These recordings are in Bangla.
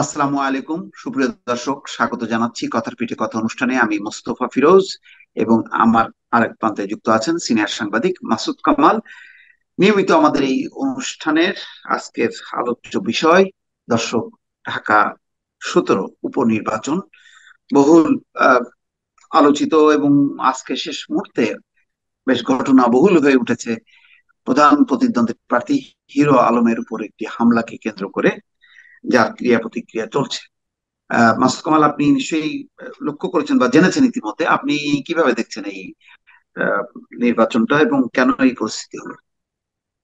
আসসালামু আলাইকুম। সুপ্রিয় দর্শক, স্বাগত জানাচ্ছি কথার পিঠে কথা অনুষ্ঠানে। আমি মোস্তফা ফিরোজ এবং আমার আরেক প্রান্তে যুক্ত আছেন সিনিয়র সাংবাদিক মাসুদ কামাল। নিয়মিত আমাদের এই অনুষ্ঠানের আজকের আলোচ্য বিষয়, দর্শক ঢাকা সতেরো উপনির্বাচন। বহুল আলোচিত এবং আজকে শেষ মুহূর্তে বেশ ঘটনা বহুল হয়ে উঠেছে। প্রধান প্রতিদ্বন্দ্বী প্রার্থী হিরো আলমের উপর একটি হামলাকে কেন্দ্র করে যার ক্রিয়া প্রতিক্রিয়া চলছে। মাসুদ কামাল, আপনি নিশ্চয়ই লক্ষ্য করেছেন বা জেনেছেন ইতিমধ্যে, আপনি কীভাবে দেখছেন এই নির্বাচনটা এবং কেন এই পরিস্থিতি হলো?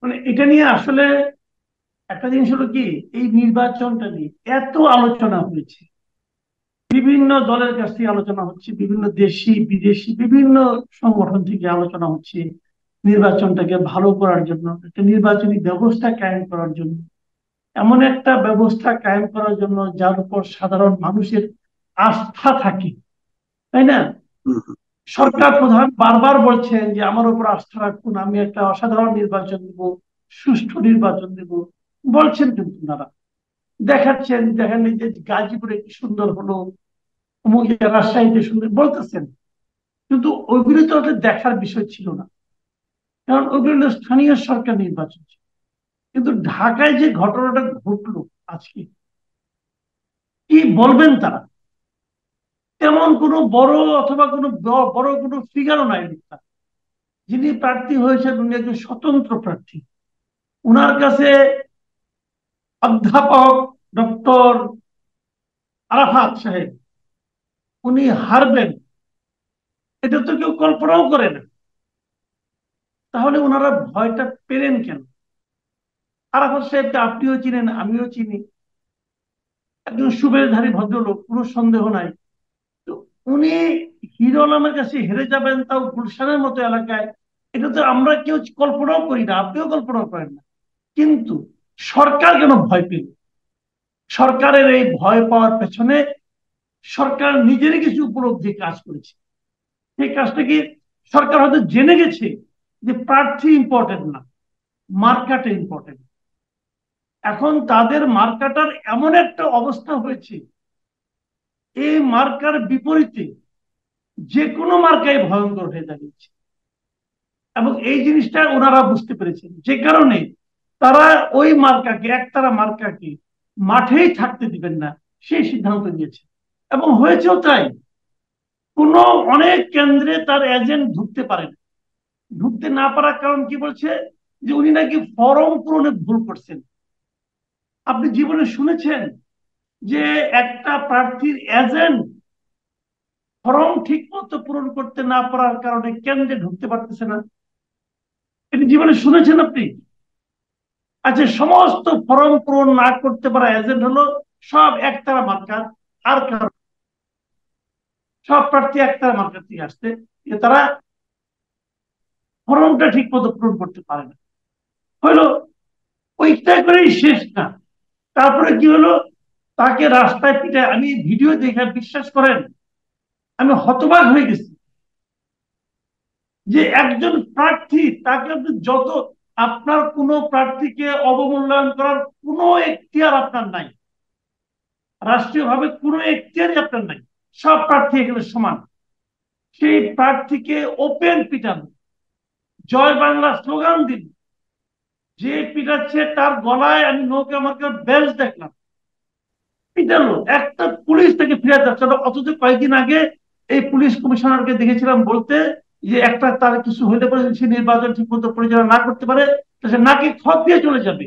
মানে এটা নিয়ে আসলে একটা জিনিস হলো কি, এই নির্বাচনটা নিয়ে এত আলোচনা হয়েছে। বিভিন্ন দলের কাছ থেকে আলোচনা হচ্ছে, বিভিন্ন দেশি, বিদেশি, বিভিন্ন সংগঠন থেকে আলোচনা হচ্ছে নির্বাচনটাকে ভালো করার জন্য, একটা নির্বাচনী ব্যবস্থা কায়েম করার জন্য। এমন একটা ব্যবস্থা কায়েম করার জন্য যার উপর সাধারণ মানুষের আস্থা থাকে তাই না? সরকার প্রধান বারবার বলছেন যে আমার উপর আস্থা রাখুন আমি একটা অসাধারণ নির্বাচন দেব সুষ্ঠু নির্বাচন দেব। বলছেন কিন্তু তারা। দেখাচ্ছেন দেখেন যে গাজীপুরে কি সুন্দর হলো অমুক রাজশাহীতে সুন্দর বলতেছেন। কিন্তু ওইগুলি তো দেখার বিষয় ছিল না। কারণ ওইগুলো স্থানীয় সরকার নির্বাচন ছিল। কিন্তু ঢাকায় যে ঘটনাটা ঘটলো আজকে, কি বলবেন তারা? তেমন কোনো বড় অথবা কোনো বড় কোনো ফিগারও নাই যিনি প্রার্থী হয়েছেন, উনি একজন স্বতন্ত্র প্রার্থী। উনার কাছে অধ্যাপক ডক্টর আরাফাত সাহেব, উনি হারবেন। এটা তো কেউ কল্পনাও করে না। তাহলে ওনারা ভয়টা পেলেন কেন? আরাফাত সাহেবকে আপনিও চিনেন, আমিও চিনি। একজন সুবেশধারী ভদ্রলোক, কোনো সন্দেহ নাই। তো উনি হিরো আলমের কাছে হেরে যাবেন তাও গুলশানের মতো এলাকায়। এটা তো আমরা কেউ কল্পনাও করি না, আপনিও কল্পনাও করেন না। কিন্তু সরকার কেন ভয় পেল? সরকারের এই ভয় পাওয়ার পেছনে সরকার নিজেরই কিছু উপলব্ধি কাজ করেছে। সেই কাজটা কি সরকার হয়তো জেনে গেছে যে প্রার্থী ইম্পর্টেন্ট না, মার্কাটা ইম্পর্টেন্ট এখন তাদের মার্কাটার এমন একটা অবস্থা হয়েছে। এই মার্কার বিপরীতে যে কোনো মার্কায় ভয়ঙ্কর হয়ে দাঁড়িয়েছে। এবং এই জিনিসটা ওনারা বুঝতে পেরেছেন। যে কারণে তারা ওই মার্কাকে, একতারা মার্কাকে মাঠেই থাকতে দিবেন না, সেই সিদ্ধান্ত নিয়েছে। এবং হয়েছেও তাই। কোন অনেক কেন্দ্রে তার এজেন্ট ঢুকতে পারেন ঢুকতে না পারার কারণ কি বলছে? যে উনি নাকি ফরম পূরণে ভুল করছেন। আপনি জীবনে শুনেছেন যে একটা প্রার্থীর এজেন্ট ফর্ম ঠিক মতো পূরণ করতে না পারার কারণে কেন্দ্রে ঢুকতে পারতেছে না। এটি জীবনে শুনেছেন আপনি? আচ্ছা সমস্ত ফর্ম পূরণ না করতে পারা এজেন্ট হলো সব একতারা মার্কার আর কারণ সব প্রার্থী একতারা মার্কার থেকে আসতে যে তারা ফর্মটা ঠিক মতো পূরণ করতে পারে না। হইল ওইটা করেই শেষ না। তারপরে কি হলো? তাকে রাস্তায় পিঠে আমি ভিডিও দেখে বিশ্বাস করেন, আমি হতবাক হয়ে গেছি। যে একজন প্রার্থী, তাকে আপনি যত, আপনার কোন প্রার্থীকে অবমূল্যায়ন করার কোনো এখতিয়ার আপনার নাই। রাষ্ট্রীয়ভাবে কোনো এখতিয়ারই আপনার নাই। সব প্রার্থী এখানে সমান। সেই প্রার্থীকে ওপেন পিটানো, জয় বাংলা স্লোগান দিন। যে পিটাচ্ছে তার গলায় আমি নৌকে আমাকে বেল্ট দেখলাম। পিটালো একটা পুলিশ থেকে ফিরে যাচ্ছে অথচ কয়েকদিন আগে এই পুলিশ কমিশনারকে দেখেছিলাম বলতে যে একটা তার কিছু হইলে পরে সে নির্বাচন ঠিক মতো পরিচালনা না করতে পারে সে নাকি খত দিয়ে চলে যাবে।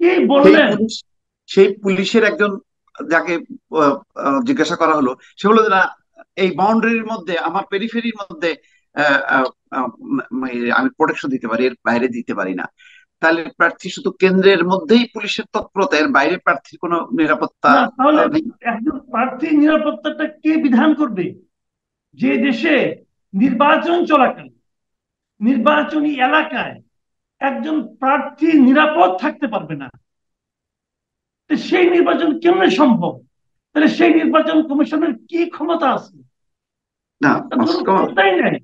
কি বললেন? সেই পুলিশের একজন যাকে জিজ্ঞাসা করা হলো সে হলো না এই বাউন্ডারির মধ্যে আমার পেরিফেরির মধ্যে আমি প্রোটেকশন দিতে পারি এর বাইরে দিতে পারি না। তাহলে প্রার্থী শুধু কেন্দ্রের মধ্যেই পুলিশের তৎপরতা এর বাইরে প্রার্থীর কোনো নিরাপত্তা একজন প্রার্থীর নিরাপত্তাটা কে বিধান করবে? যে দেশে নির্বাচন চলাকালীন নির্বাচনী এলাকায় একজন প্রার্থী নিরাপদ থাকতে পারবে না সেই নির্বাচন কেমনে সম্ভব? তাহলে সেই নির্বাচন কমিশনের কি ক্ষমতা আছে? না তাই নাই।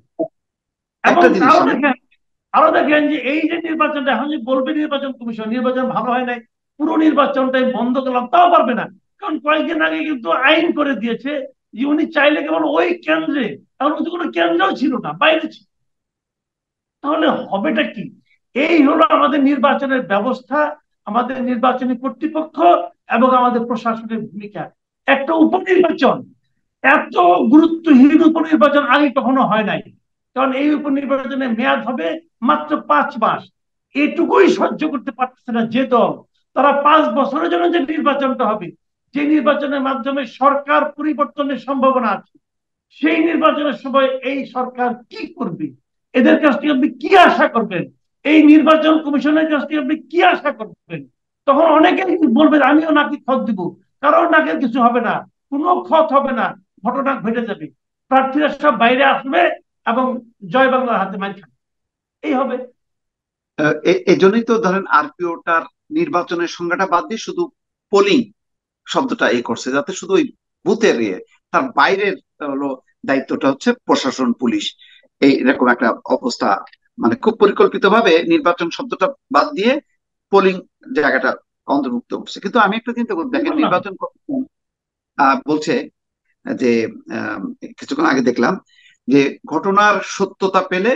আরও দেখেন আরও দেখেন যে এই যে নির্বাচনটা এখন যে বলবে নির্বাচন কমিশন নির্বাচন ভালো হয় নাই পুরো নির্বাচনটাই বন্ধ করলাম তাও পারবে না। কারণ কয়েকদিন আগে কিন্তু আইন করে দিয়েছে যে উনি চাইলে কেবল ওই কেন্দ্রে এখন কোনো কেন্দ্রও ছিল না বাইরে ছিল। তাহলে হবেটা কি? এই হলো আমাদের নির্বাচনের ব্যবস্থা আমাদের নির্বাচনী কর্তৃপক্ষ এবং আমাদের প্রশাসনের ভূমিকা। একটা উপনির্বাচন এত গুরুত্বহীন উপনির্বাচন আগে কখনো হয় নাই। কারণ এই উপনির্বাচনের মেয়াদ হবে মাত্র পাঁচ মাস। এটুকুই সহ্য করতে পারতেছে না যে দল। তারা পাঁচ বছরের জন্য যে নির্বাচনটা হবে, যে নির্বাচনের মাধ্যমে সরকার পরিবর্তনের সম্ভাবনা আছে, সেই নির্বাচনের সময় এই সরকার কি করবে? এদের কাছ থেকে আপনি কি আশা করবেন? এই নির্বাচন কমিশনের কাছ থেকে আপনি কি আশা করবেন? তখন অনেকে বলবেন আমিও নাকি খত দিব। কারণ নাকের কিছু হবে না, কোনো খত হবে না, ঘটনা ঘটে যাবে। প্রার্থীরা সব বাইরে আসবে এবং জয় বাংলার হাতে মার খাবে এই হবে। এই জন্যই তো ধরেন আরপিওটার নির্বাচনের সংজ্ঞাটা বাদ দিয়ে শুধু পোলিং শব্দটা এই করছে যাতে শুধু ওই বুথের ইয়ে তার বাইরের হলো দায়িত্বটা হচ্ছে প্রশাসন পুলিশ। এই এরকম একটা অবস্থা। মানে খুব পরিকল্পিত ভাবে নির্বাচন শব্দটা বাদ দিয়ে পোলিং জায়গাটা অন্তর্ভুক্ত করছে। কিন্তু আমি একটা চিন্তা করি দেখেন নির্বাচন বলছে যে কিছুক্ষণ আগে দেখলাম যে ঘটনার সত্যতা পেলে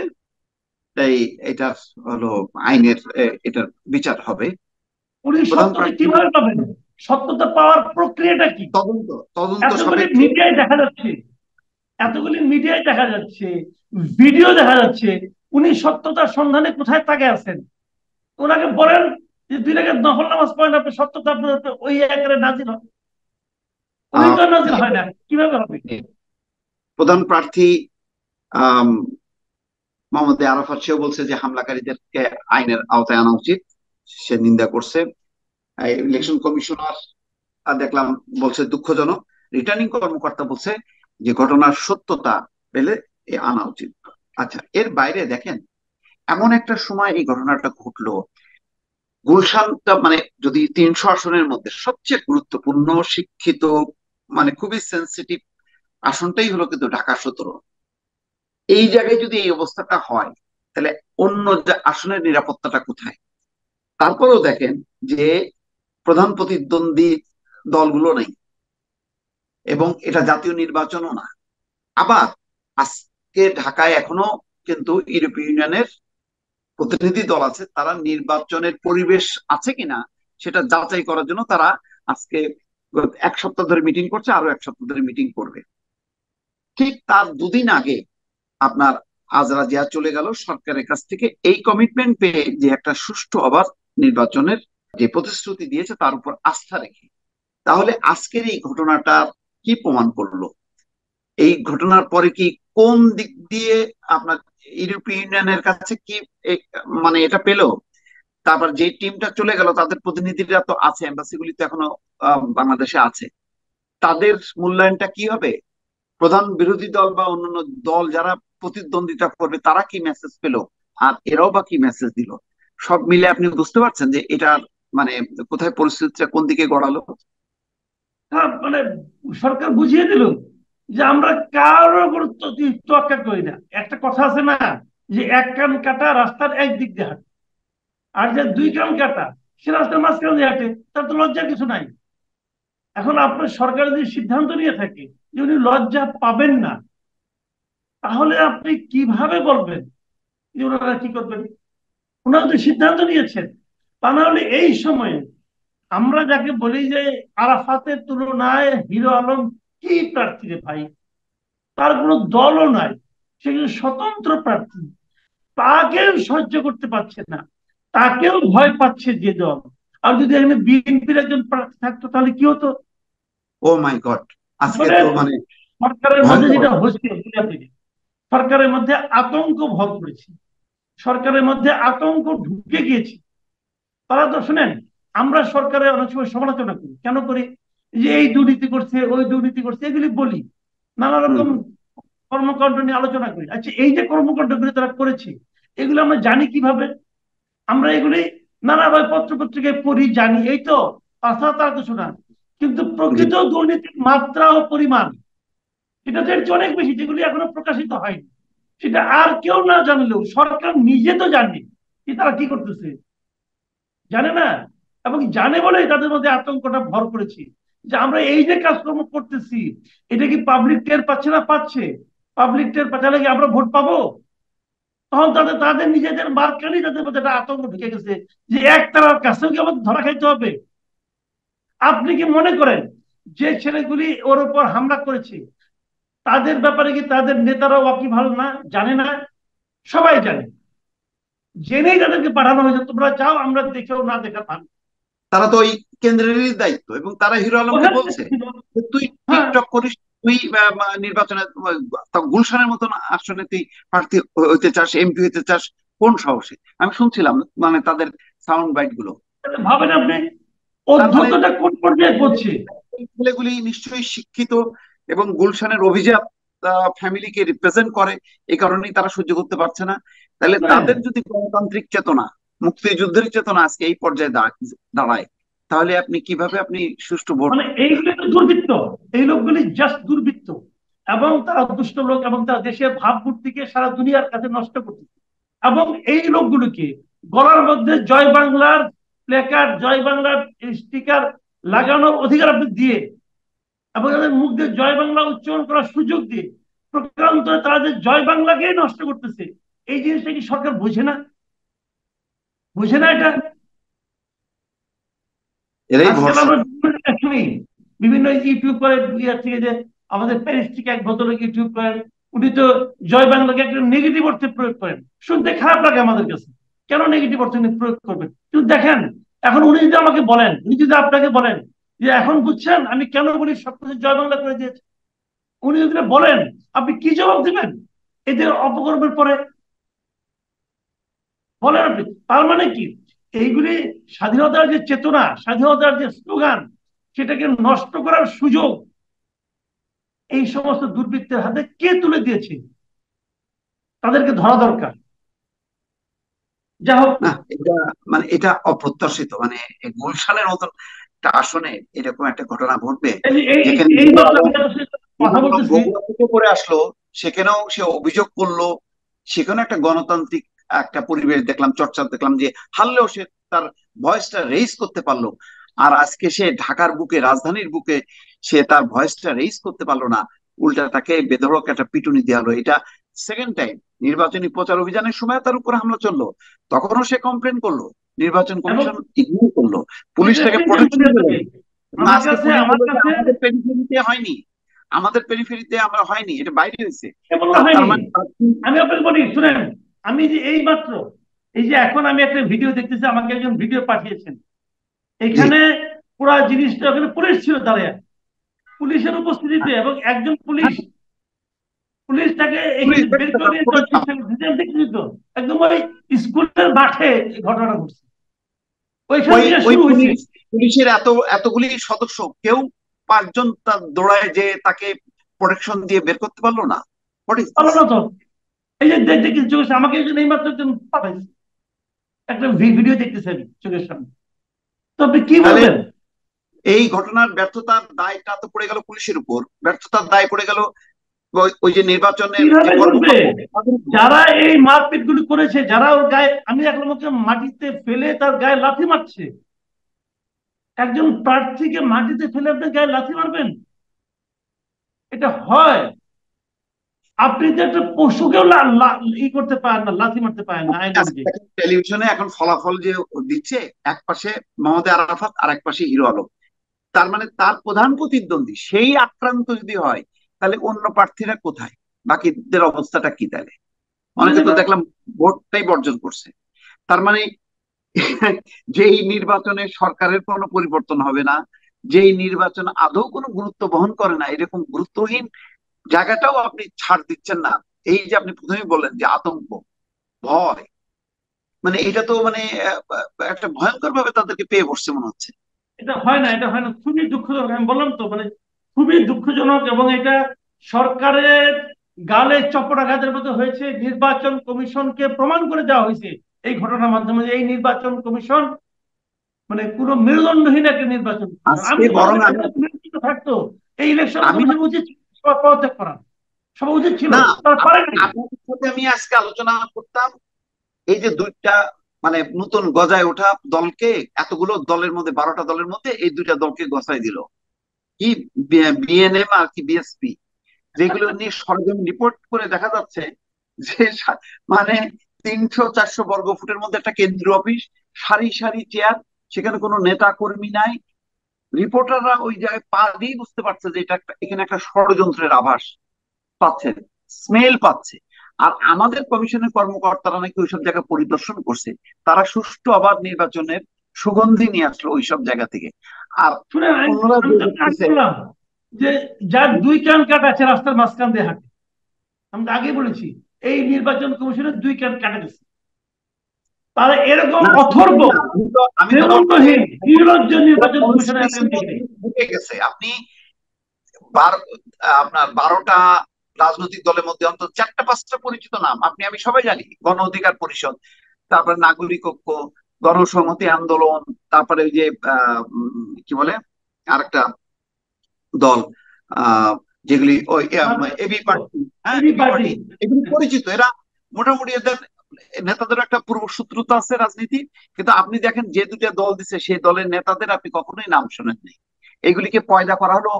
তাই এটা হলো আইনের এটার বিচার হবে। কীভাবে পাবেন? সত্যতা পাওয়ার প্রক্রিয়াটা কি? তদন্ত তদন্ত মিডিয়ায় দেখা যাচ্ছে এতগুলি মিডিয়ায় দেখা যাচ্ছে ভিডিও দেখা যাচ্ছে উনি সত্যতার সন্ধানে কোথায় তাকে আছেন? ওনাকে বলেন যে দুই রেখে নফল নামাজ পড়েন আপনি সত্যতা আপনার ওই একেবারে নাজির হবে উনি তো নাজির হয় না কীভাবে হবে? প্রধান প্রার্থী মোহাম্মদ আরাফাত, সেও বলছে যে হামলাকারীদেরকে আইনের আওতায় আনা উচিত। সে নিন্দা করছে। ইলেকশন কমিশনার দেখলাম বলছে দুঃখজনক। রিটার্নিং কর্মকর্তা বলছে যে ঘটনার সত্যতা পেলে আনা উচিত। আচ্ছা এর বাইরে দেখেন, এমন একটা সময় এই ঘটনাটা ঘটলো। গুলশানটা মানে যদি তিনশো আসনের মধ্যে সবচেয়ে গুরুত্বপূর্ণ, শিক্ষিত মানে খুবই সেন্সিটিভ আসনটাই হলো কিন্তু ঢাকা সতেরো। এই জায়গায় যদি এই অবস্থাটা হয়, তাহলে অন্য আসনের নিরাপত্তাটা কোথায়? তারপরেও দেখেন যে প্রধান প্রতিদ্বন্দ্বী দলগুলো নেই এবং এটা জাতীয় নির্বাচনও না। আবার আজকে ঢাকায় এখনও কিন্তু ইউরোপীয় ইউনিয়নের প্রতিনিধি দল আছে, তারা নির্বাচনের পরিবেশ আছে কিনা সেটা যাচাই করার জন্য তারা আজকে এক সপ্তাহ ধরে মিটিং করছে আরও এক সপ্তাহ ধরে মিটিং করবে। ঠিক তার দুদিন আগে আপনার আজরা জিয়া চলে গেল সরকারের কাছ থেকে। এই কমিটমেন্ট পেয়ে যে একটা সুষ্ঠু আবার নির্বাচনের যে প্রতিশ্রুতি দিয়েছে তার উপর আস্থা রেখে। তাহলে আজকের এই ঘটনাটা কি প্রমাণ করল? এই ঘটনার পরে কি কোন দিক দিয়ে আপনার ইউরোপীয় ইউনিয়নের কাছে কি মানে এটা পেল? তারপর যে টিমটা চলে গেল, তাদের প্রতিনিধিরা তো আছে এম্বাসিগুলি তো এখনও বাংলাদেশে আছে। তাদের মূল্যায়নটা কি হবে? প্রধান বিরোধী দল বা অন্যান্য দল যারা প্রতিদ্বন্দ্বিতা করবে, তারা কি মেসেজ পেল? আর এরাও বা কি মেসেজ দিল? সব মিলে আপনি বুঝতে পারছেন যে এটা মানে কোথায় পরিস্থিতিটা কোন দিকে গড়ালো? হ্যাঁ মানে সরকার বুঝিয়ে দিল যে আমরা কারোর উপর তোয়াক্কা করি না। একটা কথা আছে না, যে এক কান কাটা রাস্তার একদিক দিয়ে হাঁটে। আর যে দুই কান কাটা, সে রাস্তার মাঝখান দিয়ে হাঁটে, তার তো লজ্জার কিছু নাই। এখন আপনার সরকার যদি সিদ্ধান্ত নিয়ে থাকে যে উনি লজ্জা পাবেন না তাহলে আপনি কীভাবে বলবেন যে ওনারা কি করবেন? ওনারা তো সিদ্ধান্ত নিয়েছেন। তা না হলে এই সময়ে আমরা যাকে বলি যে আরাফাতের তুলনায় হিরো আলম কি প্রার্থী রে ভাই? তার কোনো দলও নাই। সে কিন্তু স্বতন্ত্র প্রার্থী। তাকেও সহ্য করতে পারছে না। তাকেও ভয় পাচ্ছে যে দল। আর যদি এখানে বিএনপির একজন প্রার্থী থাকতো তাহলে কি হতো? ও মাই গড আজকে তো মানে সরকারের মধ্যে যেটা হচ্ছে সরকারের মধ্যে আতঙ্ক ভর করেছে। সরকারের মধ্যে আতঙ্ক ঢুকে গিয়েছে। তারা তো শুনেন আমরা সরকারের অনেক সময় সমালোচনা করি। কেন করি? যে এই দুর্নীতি করছে ওই দুর্নীতি করছে এগুলি বলি। নানা রকম কর্মকাণ্ড নিয়ে আলোচনা করি। আচ্ছা এই যে কর্মকাণ্ডগুলি তারা করেছে এগুলো আমরা জানি কীভাবে? আমরা এগুলি নানাভাবে পত্র পত্রিকায় পড়ি জানি। এই তো তাছাড়া তারা তো শোনা কিন্তু প্রকৃত দুর্নীতির মাত্রা ও পরিমাণ এটা তো অনেক বেশি, যেগুলি এখনও প্রকাশিত হয়নি। সেটা আর কেউ না জানলেও, সরকার নিজে তো জানে যে তারা কি করতেছে। জানে না? এবং জানে বলেই তাদের মধ্যে আতঙ্কটা ভর করেছি। যে আমরা এই যে কাজকর্ম করতেছি, এটা কি পাবলিক টের পাচ্ছে না পাচ্ছে? পাবলিক টের পাচ্ছে কি আমরা ভোট পাবো? তখন তাদের তাদের নিজেদের মার্কেটই তাদের মধ্যে একটা আতঙ্ক ঢুকে গেছে যে এক তারার কাছেও কি আমাদের ধরা খাইতে হবে? আপনি কি মনে করেন যে ছেলেগুলি ওর উপর হামলা করেছে? তাদের ব্যাপারে কি তাদের নেতারাও আপনি ভালো না? জানে না? সবাই জানে। জেনেই তাদেরকে পাঠানো হয়েছে। তোমরা যাও আমরা দেখেও না দেখা ভালো তারা তো ওই কেন্দ্রেরই দায়িত্ব এবং তারা হিরো আলমকে বলছে তুই হ্যাঁ। টিকটক করিস তুই নির্বাচনে গুলশানের মতন আসনে তুই প্রার্থী হইতে চাস এমপি হইতে চাস কোন সাহসে? আমি শুনছিলাম মানে তাদের সাউন্ড বাইটগুলো। ভাবেন আপনি অধ্যক্ষতা কোন পর্যায়ে এই ছেলেগুলি নিশ্চয়ই শিক্ষিত এবং গুলশানের অভিজাত ফ্যামিলিকে রিপ্রেজেন্ট করে এই কারণেই তারা সহ্য করতে পারছে না। তাহলে। তাদের যদি গণতান্ত্রিক চেতনা মুক্তিযুদ্ধের চেতনা আজকে এই পর্যায়ে দাঁড়ায় তাহলে আপনি কীভাবে আপনি সুষ্ঠু ভোট মানে এইগুলি তো দুর্বৃত্ত। এই লোকগুলি জাস্ট দুর্বৃত্ত। এবং তারা দুষ্ট লোক এবং তারা দেশের ভাবমূর্তিকে সারা দুনিয়ার কাছে নষ্ট করতেছে। এবং এই লোকগুলোকে গলার মধ্যে জয় বাংলার প্লেকার্ড জয় বাংলার স্টিকার লাগানোর অধিকার আপনি দিয়ে এবং তাদের মুখ দিয়ে জয় বাংলা উচ্চারণ করার সুযোগ দিয়ে প্রকারান্ত তারা যে জয় বাংলাকেই নষ্ট করতেছে এই জিনিসটা কি সরকার বুঝে না? বোঝে না এটা? বিভিন্ন ইউটিউব করে থেকে যে আমাদের প্যারিস থেকে এক ভদ্রলোক ইউটিউব করেন উনি তো জয় বাংলাকে একটা নেগেটিভ অর্থে প্রয়োগ করেন। শুনতে খারাপ লাগে আমাদের কাছে। কেন নেগেটিভ অর্থে প্রয়োগ করবেন? কিন্তু দেখেন এখন উনি যদি আমাকে বলেন উনি যদি আপনাকে বলেন যে এখন বুঝছেন? আমি কেন বলি সবকিছু জয় বাংলা করে দিয়েছি? উনি যদি বলেন, আপনি কি জবাব দিবেন? এদের অপকর্মের পরে। বলেন আপনি, তার মানে কি? এইগুলি স্বাধীনতার যে চেতনা, স্বাধীনতার যে স্লোগান, সেটাকে নষ্ট করার সুযোগ, এই সমস্ত দুর্বৃত্তের হাতে কে তুলে দিয়েছে? তাদেরকে ধরা দরকার। যা হোক। না, এটা মানে এটা অপ্রত্যাশিত মানে গুলশানের মতন একটা আসনে এরকম একটা ঘটনা ঘটবে। করে আসলো সেখানেও সে অভিযোগ করল সেখানে একটা গণতান্ত্রিক একটা পরিবেশ দেখলাম চর্চা দেখলাম যে হারলেও সে তার ভয়েসটা রেইজ করতে পারল। আর আজকে সে ঢাকার বুকে রাজধানীর বুকে সে তার ভয়েসটা রেইজ করতে পারল না। উল্টা তাকে বেধড়ক একটা পিটুনি দেওয়া হলো। এটা সেকেন্ড টাইম নির্বাচনী প্রচার অভিযানের সময় তার উপরে হামলা চলল। তখনও সে কমপ্লেন করল। নির্বাচন কমিশন ইগনোর করল। পুলিশ তাকে প্রোটেকশন হয়নি। আমাদের পেরিফেরিতে আমরা হয়নি এটা বাইরে হয়েছে। মানে আমি আপনাকে বলি শুনেন আমি যে এই মাত্র এই যে এখন আমি একটা ভিডিও দেখতেছি আমাকে একজন ভিডিও পাঠিয়েছেন। এখানে পুরো জিনিসটা ওখানে পুলিশ ছিল দাঁড়িয়ে। পুলিশের উপস্থিতিতে এবং একজন পুলিশ পুলিশ তাকে একদম ওই স্কুলের মাঠে ঘটনা ঘটছে। পুলিশের এত এতগুলি সদস্য কেউ পাঁচজন তার দৌড়ায় যে তাকে প্রোটেকশন দিয়ে বের করতে পারল না? পারল না তো। এই যে চোখের আমাকে এই মাত্র একজন পাঠাইছে। একটা ভিডিও দেখতেছে আমি চোখের সামনে। তো আপনি কি বলবেন? এই ঘটনার ব্যর্থতার দায়টা তো পড়ে গেল পুলিশের উপর। ব্যর্থতার দায় পড়ে গেল ওই যে নির্বাচনের যারা এই মারপিট গুলি করেছে যারা ওর গায়ে আমি এখন ওকে মাটিতে ফেলে তার গায়ে লাথি মারছে। একজন প্রার্থীকে মাটিতে ফেলে আপনি গায়ে লাথি মারবেন? এটা হয়। আপনি তো একটা পশুকেও ই করতে পারেন না লাথি মারতে পারেন না টেলিভিশনে এখন ফলাফল যে দিচ্ছে এক পাশে মোহাম্মদ আরাফাত আর এক পাশে হিরো আলম। তার মানে তার প্রধান প্রতিদ্বন্দ্বী সেই আক্রান্ত যদি হয় তাহলে অন্য প্রার্থীরা কোথায়? বাকিদের অবস্থাটা কি তাহলে? অনেকে তো দেখলাম ভোটটাই বর্জন করছে। তার মানে যেই নির্বাচনে সরকারের কোনো পরিবর্তন হবে না যেই নির্বাচন আদৌ কোনো গুরুত্ব বহন করে না এরকম গুরুত্বহীন জায়গাটাও আপনি ছাড় দিচ্ছেন না। এই যে আপনি প্রথমেই বললেন যে আতঙ্ক ভয় মানে এটা তো মানে একটা ভয়ঙ্কর ভাবে তাদেরকে পেয়ে বসছে মনে হচ্ছে। এটা হয় না এটা হয় না। খুবই দুঃখজনক। আমি বললাম তো মানে খুবই দুঃখজনক এবং এটা সরকারের গালে চপড়াঘাতের মতো হয়েছে। নির্বাচন কমিশনকে প্রমাণ করে দেওয়া হয়েছে এই ঘটনার মাধ্যমে এই নির্বাচন কমিশন মানে পুরো মেরুদণ্ডহীন একটা নির্বাচন থাকতো। এই ইলেকশন উচিত পদত্যাগ করা সব উচিত ছিল আমি আজকে আলোচনা করতাম। এই যে দুইটা মানে নতুন গজায় ওঠা দলকে এতগুলো দলের মধ্যে বারোটা দলের মধ্যে এই দুইটা দলকে গসাই দিল। কি বিএনএম আর কি বিএসপি যেগুলো নিয়ে সরজমিন রিপোর্ট করে দেখা যাচ্ছে যে মানে তিনশো চারশো বর্গ ফুটের মধ্যে একটা কেন্দ্রীয় অফিস সারি সারি চেয়ার সেখানে কোনো নেতা কর্মী নাই। রিপোর্টাররা ওই জায়গায় পা দিয়ে বুঝতে পারছে যে এটা এখানে একটা ষড়যন্ত্রের আভাস পাচ্ছে স্মেল পাচ্ছে। আর আমাদের কমিশনের কর্মকর্তারা নাকি ওইসব জায়গা পরিদর্শন করছে। তারা সুষ্ঠু আবার নির্বাচনের সুগন্ধি নিয়ে আসলো ওইসব জায়গা থেকে। যে যার দুই কান কাটা আছে রাস্তার মাঝখান দিয়ে হাঁটে। আমি আগে বলেছি এই নির্বাচন কমিশনের দুই কান কাটা গেছে। তারা এরকম অথর্ব নির্বাচন কমিশনের গেছে। আপনি আপনার বারোটা রাজনৈতিক দলের মধ্যে অন্তত চারটা পাঁচটা পরিচিত নাম। আপনি আমি সবাই জানি গণ অধিকার পরিষদ তারপরে নাগরিক ঐক্য গণসংহতি আন্দোলন তারপরে ওই যে কি বলে আরেকটা দল যেগুলি ওই এবি পার্টি হ্যাঁ পার্টি এগুলি পরিচিত। এরা মোটামুটি এদের নেতাদের একটা পূর্ব শত্রুতা আছে রাজনীতি কিন্তু আপনি দেখেন যে দুটা দল দিছে সেই দলের নেতাদের আপনি কখনোই নাম শোনেন নাই। এগুলিকে পয়দা করা হলো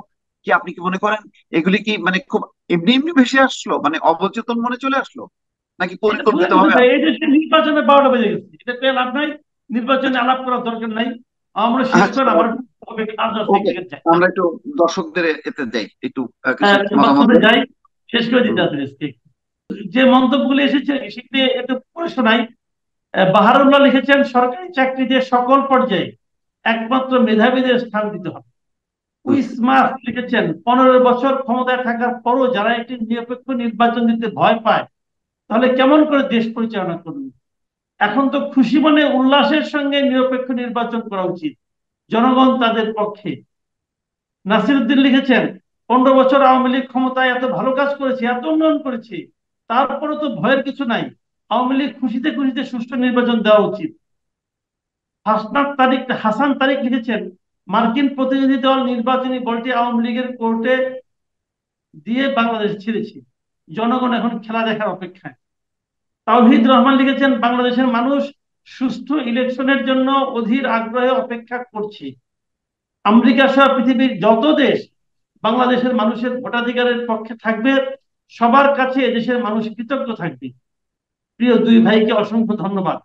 কি আপনি কি মনে করেন? এগুলি কি মানে খুব এমনি এমনি ভেসে আসলো? মানে অবচেতন মনে চলে আসলো? নাকি পরিকল্পিত ভাবে নির্বাচনে বারোটা বেজে গেছে এটা লাভ নাই? নির্বাচনে আলাপ করার দরকার নাই। আমরা শেষ আচ্ছা, করে আমার আমরা একটু দর্শকদের এতে যাই একটু হ্যাঁ, যাই শেষ করে দিতে আজকে। যে মন্তব্যগুলি এসেছে সেগুলি একটু পড়ে শোনাই। বাহারুল্লাহ লিখেছেন সরকারি চাকরিতে সকল পর্যায়ে একমাত্র মেধাবীদের স্থান দিতে হবে। উইসমার্ট লিখেছেন পনেরো বছর ক্ষমতায় থাকার পরও যারা একটি নিরপেক্ষ নির্বাচন দিতে ভয় পায় তাহলে কেমন করে দেশ পরিচালনা করবে? এখন তো খুশি মনে উল্লাসের সঙ্গে নিরপেক্ষ নির্বাচন করা উচিত। জনগণ তাদের পক্ষে। নাসিরুদ্দিন লিখেছেন, পনেরো বছর আওয়ামী লীগ ক্ষমতায় এত ভালো কাজ করেছে, এত উন্নয়ন করেছে তারপরে তো ভয়ের কিছু নাই। আওয়ামী লীগ খুশিতে খুশিতে সুষ্ঠু নির্বাচন দেওয়া উচিত। হাসনাত তারিখ হাসান তারিখ লিখেছেন, মার্কিন প্রতিনিধি দল নির্বাচনী বলটি আওয়ামী লীগের কোর্টে দিয়ে বাংলাদেশ ছেড়েছে। জনগণ এখন খেলা দেখার অপেক্ষায়। তাওহিদ রহমান লিখেছেন, বাংলাদেশের মানুষ সুষ্ঠু ইলেকশনের জন্য অধীর আগ্রহে অপেক্ষা করছে। আমেরিকা সহ পৃথিবীর যত দেশ বাংলাদেশের মানুষের ভোটাধিকারের পক্ষে থাকবে, সবার কাছে এদেশের মানুষ কৃতজ্ঞ থাকবে। প্রিয় দুই ভাইকে অসংখ্য ধন্যবাদ।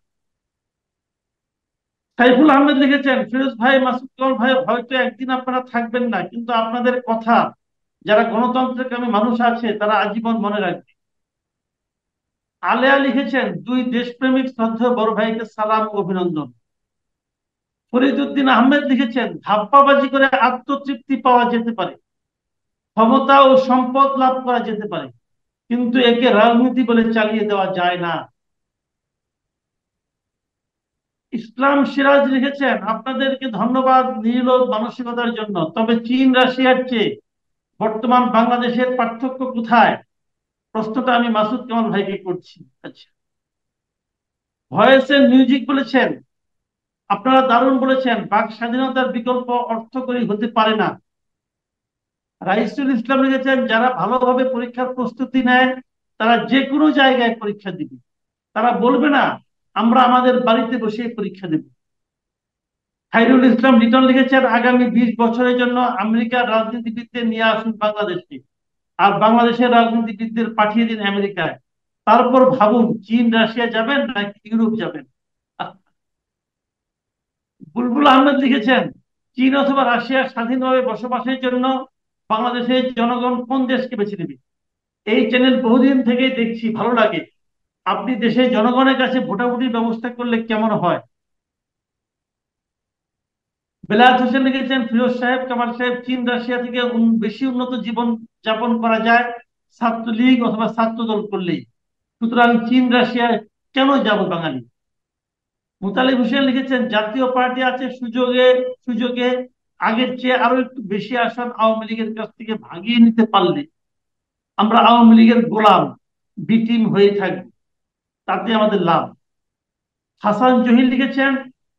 সাইফুল আহমেদ লিখেছেন, ফিরোজ ভাই, মাসুদ কমল ভাই, হয়তো একদিন আপনারা থাকবেন না, কিন্তু আপনাদের কথা, যারা গণতন্ত্রের কামে মানুষ আছে, তারা আজীবন মনে রাখবে। আলেয়া লিখেছেন, দুই দেশপ্রেমিক শ্রদ্ধা বড় ভাইকে সালাম অভিনন্দন। ফরিদুদ্দিন আহমেদ লিখেছেন, ধাপ্পাবাজি করে আত্মতৃপ্তি পাওয়া যেতে পারে। ক্ষমতা ও সম্পদ লাভ করা যেতে পারে। কিন্তু একে রাজনীতি বলে চালিয়ে দেওয়া যায় না। ইসলাম সিরাজ লিখেছেন, আপনাদেরকে ধন্যবাদ নীল মানসিকতার জন্য। তবে চীন, রাশিয়ার চেয়ে বর্তমান বাংলাদেশের পার্থক্য কোথায়? প্রশ্নটা আমি মাসুদ কেমন ভাইকে করছি? আচ্ছা। ভয়েসের মিউজিক বলেছেন। আপনারা দারুণ বলেছেন। বাক স্বাধীনতার বিকল্প অর্থকরী হতে পারে না। রাইসুল ইসলাম লিখেছেন, যারা ভালোভাবে পরীক্ষার প্রস্তুতি নেয়, তারা যে কোনো জায়গায় পরীক্ষা দিবে। তারা বলবে না, আমরা আমাদের বাড়িতে বসে পরীক্ষা দেব। খাইরুল ইসলাম লিটন লিখেছেন, আগামী বিশ বছরের জন্য আমেরিকার রাজনীতিবিদদের নিয়ে আসুন বাংলাদেশকে। আর বাংলাদেশের রাজনীতিবিদদের পাঠিয়ে দিন আমেরিকায়। তারপর ভাবুন, চীন, রাশিয়া যাবেন নাকি ইউরোপ যাবেন? বুলবুল আহমেদ লিখেছেন, চীন অথবা রাশিয়া স্বাধীনভাবে বসবাসের জন্য বাংলাদেশের জনগণ কোন দেশকে বেছে নেবে? এই চ্যানেল বহুদিন থেকেই দেখছি, ভালো লাগে। আপনি দেশের জনগণের কাছে ভোটাভুটির ব্যবস্থা করলে কেমন হয়? বেলায়েত হোসেন লিখেছেন, ফিরোজ সাহেব, কামাল সাহেব, চীন, রাশিয়া থেকে বেশি উন্নত জীবন যাপন করা যায় ছাত্রলীগ অথবা ছাত্র দল করলেই। সুতরাং চীন রাশিয়ায় কেন যাব বাঙালি? মুতালিব হোসেন লিখেছেন, জাতীয় পার্টি আছে সুযোগে সুযোগে আগের চেয়ে আরও একটু বেশি আসন আওয়ামী লীগের কাছ থেকে ভাগিয়ে নিতে পারলে আমরা আওয়ামী লীগের গোলাম, বিটিম হয়ে থাকব। তাতে আমাদের লাভ। হাসান জহির লিখেছেন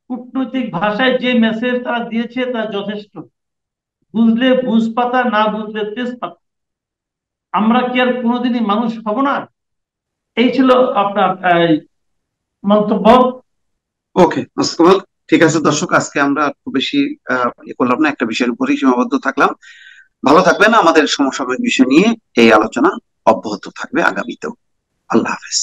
কূটনৈতিক ভাষায় যে মেসেজ তারা দিয়েছে তা যথেষ্ট। বুঝলে বুঝ পাতা না বুঝলে তেজপাতা। আমরা কি আর কোনোদিনই মানুষ হব না? এই ছিল আপনার মন্তব্য। ওকে ঠিক আছে দর্শক, আজকে আমরা খুব বেশি করলাম না, একটা বিষয়ের উপরেই সীমাবদ্ধ থাকলাম। ভালো থাকবেন, আমাদের সমসাময়িক বিষয় নিয়ে এই আলোচনা অব্যাহত থাকবে আগামীতেও। আল্লাহ হাফেজ।